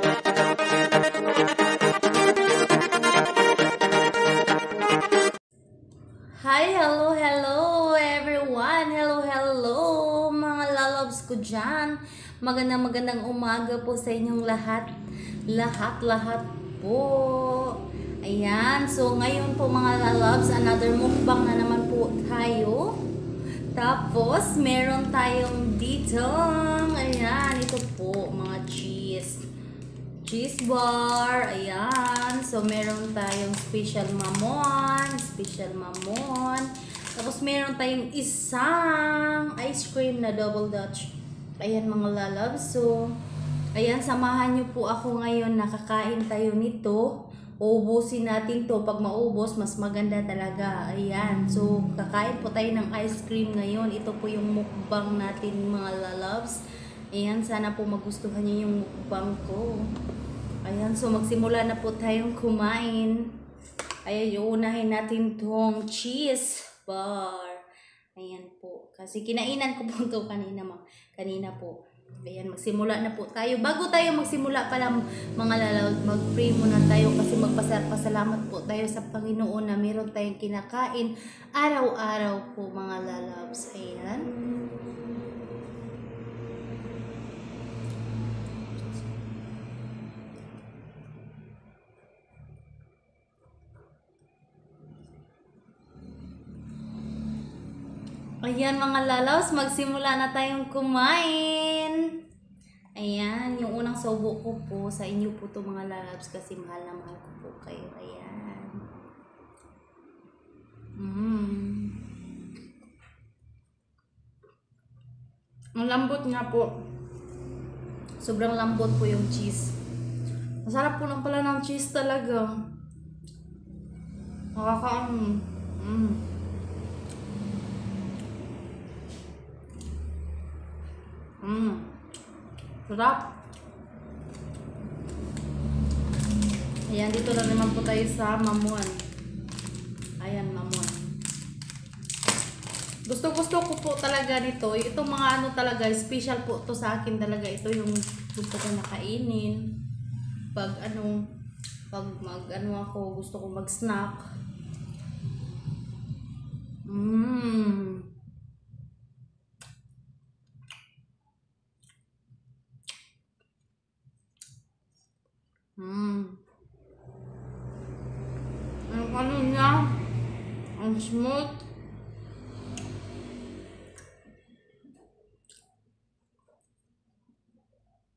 Hi, hello, hello everyone. Hello, hello mga lalabs ko dyan. Magandang magandang umaga po sa inyong lahat. Lahat, lahat po. Ayan, so ngayon po mga lalabs, another mukbang na naman po tayo. Tapos, meron tayong dito. Ayan, ito po, mga cheese. Cheese bar. Ayan. So, meron tayong special mamon. Special mamon. Tapos, meron tayong isang ice cream na double dutch. Ayan, mga lalabs. So, ayan, samahan nyo po ako ngayon. Nakakain tayo nito. Uubusin natin to. Pag maubos, mas maganda talaga. Ayan. So, kakain po tayo ng ice cream ngayon. Ito po yung mukbang natin, mga lalabs. Ayan, sana po magustuhan niyo yung mukbang ko. Ayan, so magsimula na po tayong kumain. Yung unahin natin tong cheese bar. Ayan po. Kasi kinainan ko po ito kanina, ma- kanina po. Ayan, magsimula na po tayo. Bago tayo magsimula pala mga lalaw, mag-pray muna tayo kasi magpasalamat po tayo sa Panginoon na meron tayong kinakain araw-araw po mga lalabs. Ayan. Ayan mga lalaws, magsimula na tayong kumain. Ayan, yung unang sobo ko po, sa inyo po to mga lalaws kasi mahal na mahal ko po kayo. Ayan. Mm. Ang lambot nga po. Sobrang lambot po yung cheese. Masarap po lang pala ng cheese talaga. Nakakaano. Mm. Sarap. Ayan, dito na naman po tayo sa mamon. Ayan, mamon. Gusto-gusto ko po talaga nito. Itong mga ano talaga, special po to sa akin talaga. Ito yung gusto ko nakainin. Pag ano, pag mag ano ako, gusto ko mag-snack. Mmm. Mm. Ang ano niya, ang smooth.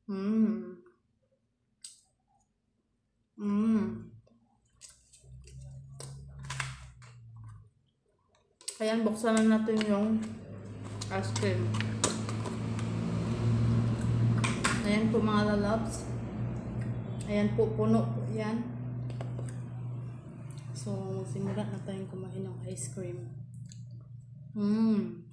Mm. Mm. Ayan, buksan na natin yung ice cream. Ayan po mga lalabs. Ayan po, puno po yan. So, simula na tayong kumain ng ice cream. Mmm.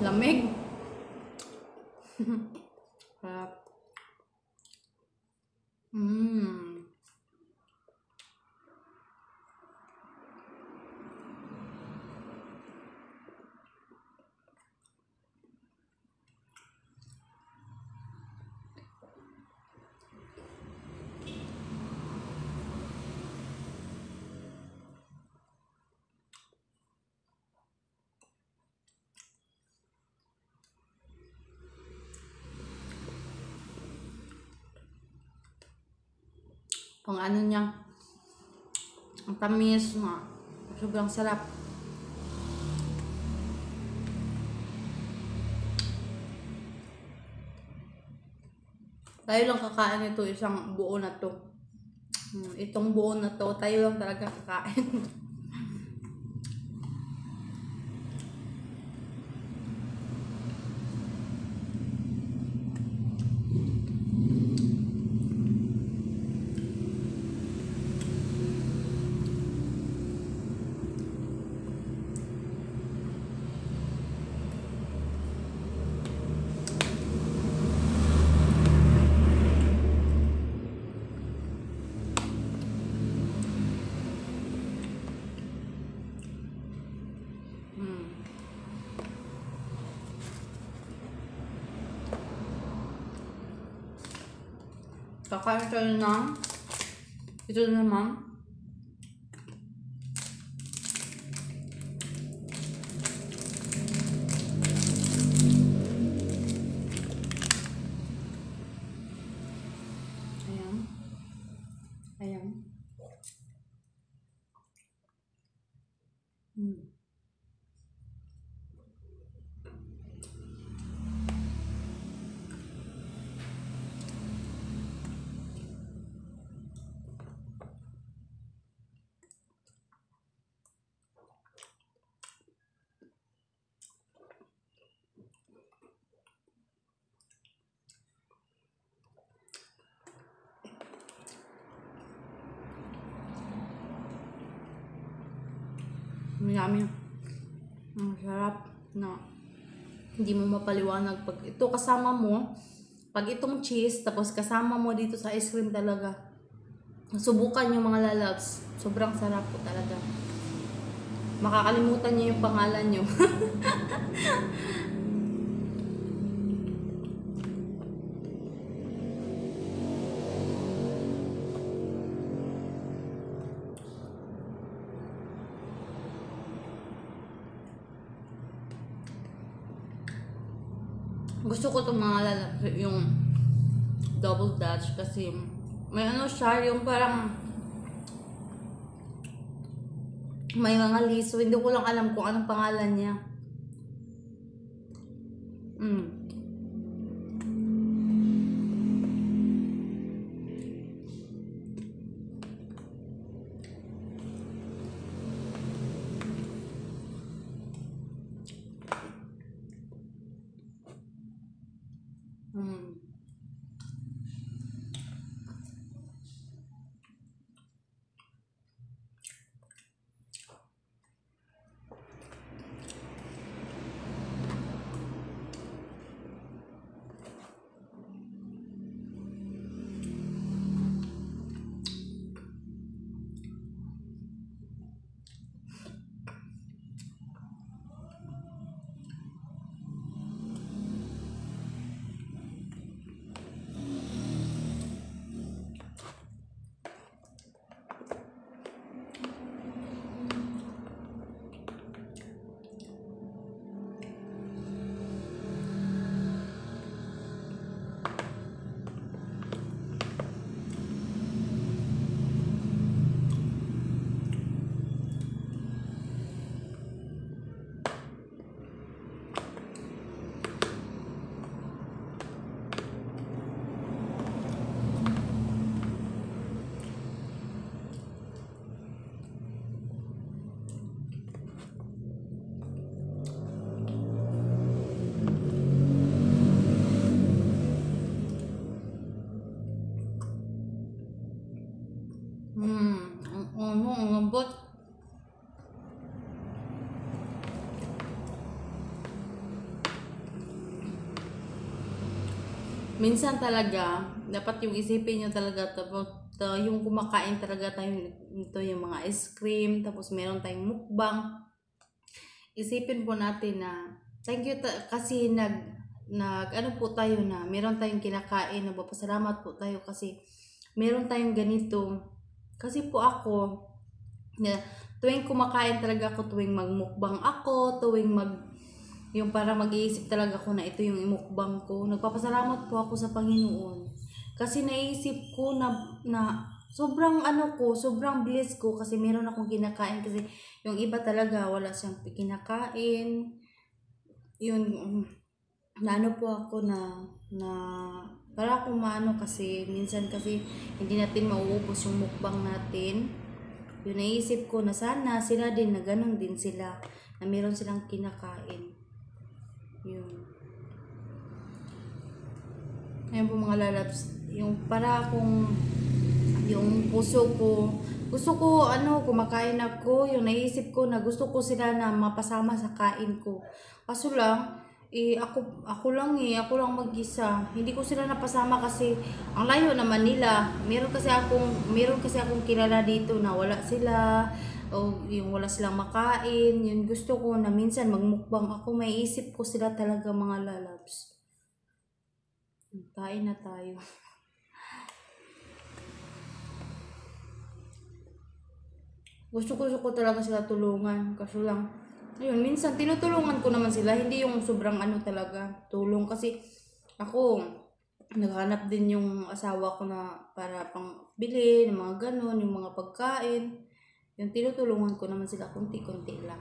Lamig. Harap. Mmm. Pang ano niya. Ang tamis nga. Sobrang sarap. Tayo lang kakain ito isang buo na to. Hmm, itong buo na to, tayo lang talaga kakain. Kakain tayo ng ito Yummy. Ang sarap na hindi mo mapaliwanag pag ito kasama mo pag itong cheese tapos kasama mo dito sa ice cream talaga. Subukan yung mga lalabs. Sobrang sarap po talaga. Makakalimutan niyo yung pangalan niyo mga lalabs yung double dutch kasi may ano siya yung parang may mga liso hindi ko lang alam kung anong pangalan niya. Mm. Minsan talaga, dapat yung isipin nyo talaga, tapos uh, yung kumakain talaga tayo nito yung mga ice cream, tapos meron tayong mukbang. Isipin po natin na, thank you ta- kasi nag, nag, ano po tayo na, meron tayong kinakain, nagpapasalamat po tayo kasi meron tayong ganito, kasi po ako, na tuwing kumakain talaga ako, tuwing magmukbang ako, tuwing mag, yung parang mag-iisip talaga ako na ito yung imukbang ko. Nagpapasalamat po ako sa Panginoon. Kasi naisip ko na, na sobrang ano ko, sobrang blessed ko kasi meron akong kinakain. Kasi yung iba talaga wala siyang kinakain. Yun, um, naano po ako na, na para akong maano kasi minsan kasi hindi natin mauubos yung mukbang natin. Yun naisip ko na sana sila din na ganun din sila na meron silang kinakain. Yun. Ngayon po mga lalabs, yung para akong yung puso ko, gusto ko ano, kumakain ako, yung naisip ko na gusto ko sila na mapasama sa kain ko. Kaso lang, eh, ako, ako lang eh, ako lang mag-isa. Hindi ko sila napasama kasi ang layo naman nila. Meron kasi akong, meron kasi akong kilala dito na wala sila o yung wala silang makain. Yun gusto ko na minsan magmukbang ako, may isip ko sila talaga mga lalabs. Kain na tayo. gusto ko, gusto ko talaga sila tulungan. Kaso lang, ayun, minsan tinutulungan ko naman sila. Hindi yung sobrang ano talaga, tulong. Kasi ako, naghanap din yung asawa ko na para pang bili, ng mga ganun, yung mga pagkain. Yung tinutulungan ko naman sila kunti-kunti lang.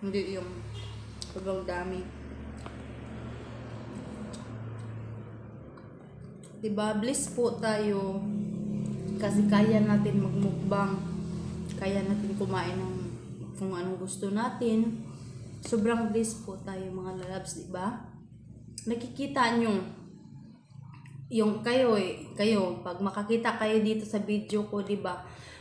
Hindi yung sobrang dami. Diba, bliss po tayo kasi kaya natin magmukbang. Kaya natin kumain ng kung anong gusto natin. Sobrang bliss po tayo mga lalabs, di ba? Nakikita nyo, yung kayo eh, kayo, pag makakita kayo dito sa video ko, di ba?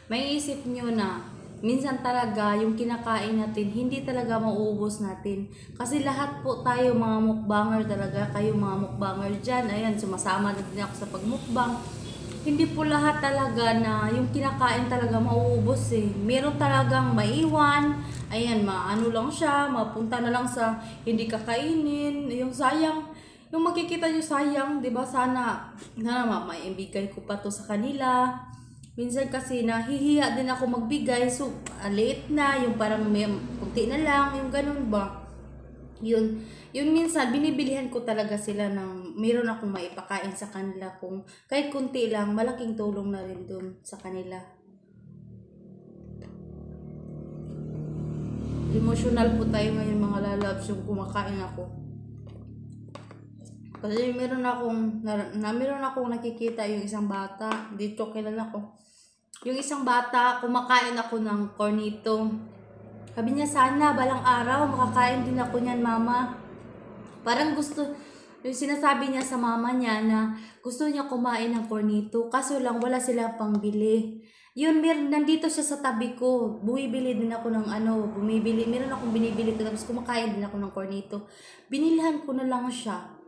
May isip nyo na, minsan talaga, yung kinakain natin, hindi talaga mauubos natin. Kasi lahat po tayo, mga mukbanger talaga, kayo mga mukbanger dyan, ayan, sumasama na din ako sa pagmukbang. Hindi po lahat talaga na yung kinakain talaga mauubos eh. Meron talagang maiwan, ayan, maano lang siya, mapunta na lang sa hindi kakainin, yung sayang, yung makikita nyo sayang, di ba? Sana, na ma maibigay ko pa to sa kanila. Minsan kasi nahihiya din ako magbigay, so ah, late na, yung parang may kunti na lang, yung ganun ba? Yun, yun minsan, binibilihan ko talaga sila ng, meron akong maipakain sa kanila kung kahit kunti lang, malaking tulong na rin dun sa kanila. Emotional po tayo ngayon mga lalabs yung kumakain ako. Kasi meron akong, na, na meron akong nakikita yung isang bata, dito kilala ko. Yung isang bata, kumakain ako ng cornito. Sabi niya, sana balang araw, makakain din ako niyan, mama. Parang gusto, yung sinasabi niya sa mama niya na gusto niya kumain ng cornito, kaso lang wala sila pang bili. Yun, mer nandito siya sa tabi ko. Bumibili din ako ng ano, bumibili. Meron akong binibili ko, tapos kumakain din ako ng cornito. Binilhan ko na lang siya.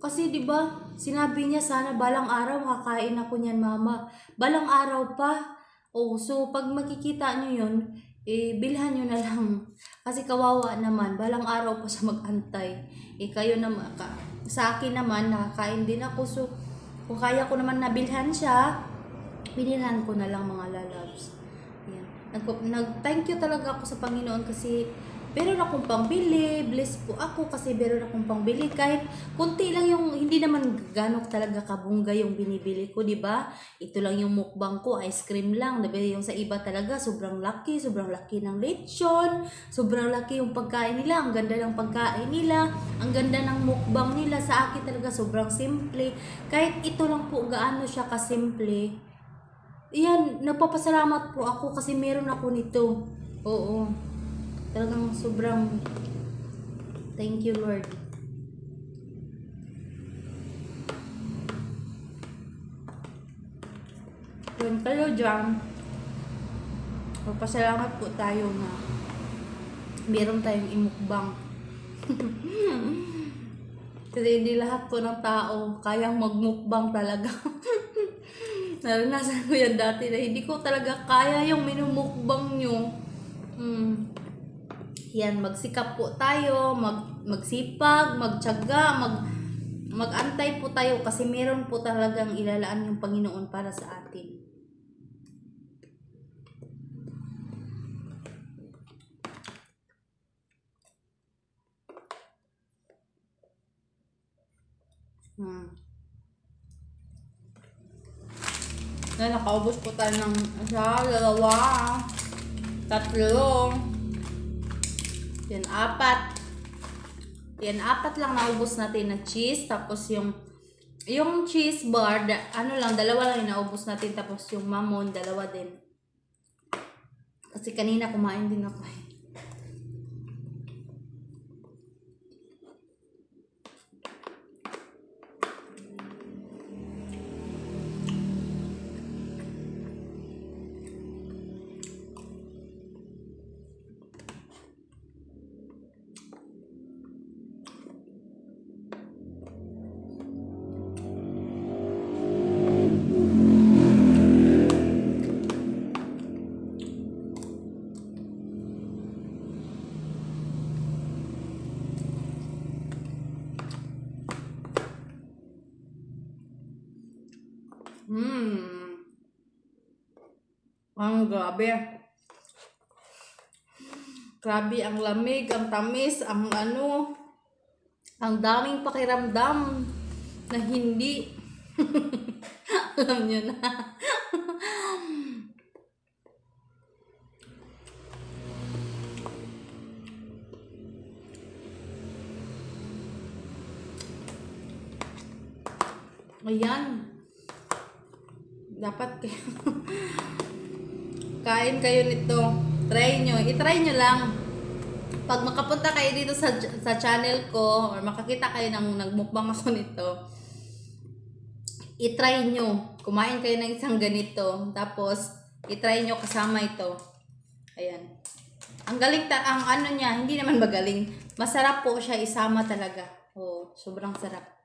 Kasi 'di ba, sinabi niya sana balang araw makakain ako niyan, mama. Balang araw pa. Oh, so pag makikita niyo 'yon, eh bilhan niyo na lang. Kasi kawawa naman, balang araw pa siya magantay. Eh kayo naman ka, sa akin naman nakakain din ako. So kung kaya ko naman nabilhan siya, binilhan ko na lang mga lalabs. Yan. Nag, nag thank you talaga ako sa Panginoon kasi meron akong pangbili, bless po ako kasi meron akong pangbili kahit kunti lang yung hindi naman ganok talaga kabungga yung binibili ko, di ba? Ito lang yung mukbang ko, ice cream lang, di ba? Yung sa iba talaga sobrang laki, sobrang laki ng lechon, sobrang laki yung pagkain nila, ang ganda ng pagkain nila, ang ganda ng mukbang nila. Sa akin talaga sobrang simple. Kahit ito lang po gaano siya kasimple, yan, nagpapasalamat po ako kasi meron ako nito. Oo. Talagang sobrang thank you Lord. Yun kayo dyan. Magpasalamat po tayo na meron tayong imukbang. Kasi hindi lahat po ng tao kayang magmukbang talaga. Naranasan ko yan dati na hindi ko talaga kaya yung minumukbang nyo. Hmm. Yan, magsikap po tayo, mag, magsipag, magtyaga, mag, magantay po tayo kasi meron po talagang ilalaan yung Panginoon para sa atin. Hmm. Na nakaubos po tayo ng isa, dalawa, tatlo, yan, apat. Yan, apat lang naubos natin na cheese. Tapos yung, yung cheese bar, da, ano lang, dalawa lang yung naubos natin. Tapos yung mamon, dalawa din. Kasi kanina kumain din ako eh. Grabe. Grabe ang lamig, ang tamis, ang ano, ang daming pakiramdam na hindi. Alam nyo na. Ayan. Dapat kayo. Kain kayo nito. Try nyo. I-try nyo lang. Pag makapunta kayo dito sa, sa channel ko, or makakita kayo ng nagmukbang ako nito, i-try nyo. Kumain kayo ng isang ganito. Tapos, i-try nyo kasama ito. Ayan. Ang galing, ta ang ano niya, hindi naman magaling. Masarap po siya isama talaga. Oh, sobrang sarap.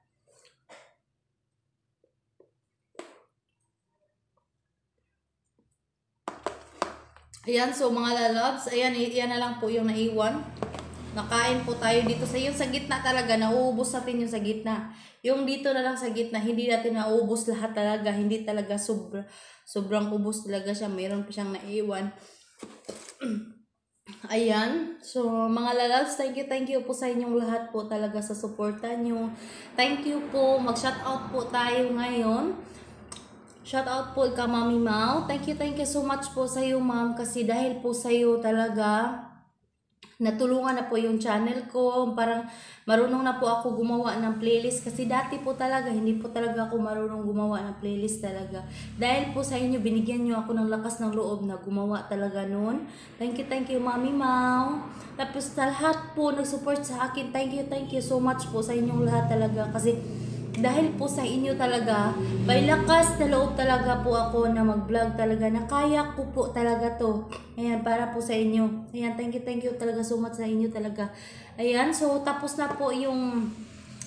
Ayan, so mga lalabs, ayan, i- yan na lang po yung naiwan. Nakain po tayo dito sa yung sa gitna talaga, nauubos natin yung sa gitna. Yung dito na lang sa gitna, hindi natin nauubos lahat talaga, hindi talaga sobra, sobrang ubos talaga siya. Mayroon pa siyang naiwan. Ayan. So, mga lalabs, thank you, thank you po sa inyong lahat po talaga sa suporta nyo. Thank you po. Mag-shoutout po tayo ngayon. Shout out po ka Mami Mau. Thank you, thank you so much po sa iyo, ma'am. Kasi dahil po sa iyo talaga, natulungan na po yung channel ko. Parang marunong na po ako gumawa ng playlist. Kasi dati po talaga, hindi po talaga ako marunong gumawa ng playlist talaga. Dahil po sa inyo, binigyan nyo ako ng lakas ng loob na gumawa talaga noon. Thank you, thank you, Mami Mau. Tapos lahat po nag-support sa akin, thank you, thank you so much po sa inyong lahat talaga. Kasi dahil po sa inyo talaga, may lakas na loob talaga po ako na mag-vlog talaga, na kaya ko po talaga to. Ayan, para po sa inyo. Ayan, thank you, thank you talaga so much sa inyo talaga. Ayan, so tapos na po yung,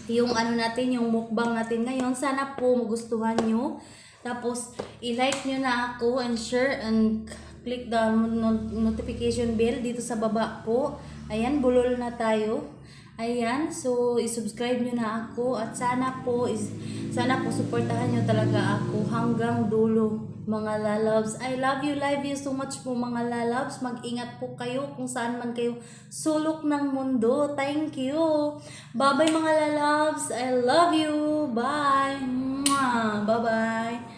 yung ano natin, yung mukbang natin ngayon. Sana po magustuhan nyo. Tapos, i-like nyo na ako and share and click the no- notification bell dito sa baba po. Ayan, bulol na tayo. Ayan, so i-subscribe nyo na ako at sana po is sana po suportahan nyo talaga ako hanggang dulo mga lalabs. I love you, love you so much po mga lalabs. Mag-ingat po kayo kung saan man kayo sulok ng mundo. Thank you. Bye-bye mga lalabs. I love you. Bye. Bye-bye.